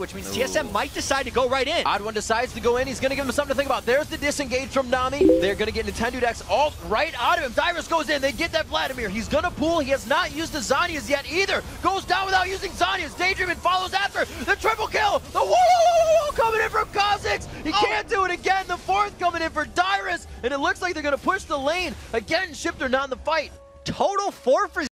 which means TSM might decide to go right in. Odd One decides to go in. He's going to give him something to think about. There's the disengage from Nami. They're going to get Nintendo Dex all right out of him. Dyrus goes in. They get that Vladimir. He's going to pull. He has not used the Zhonya's yet either. Goes down without using Zhonya's. Daydream and follows after. The triple kill. The whoa coming in from Kha'Zix. He Oh. can't do it again. The fourth coming in for Dyrus. And it looks like they're going to push the lane. Again, Shiphtur not in the fight. Total four for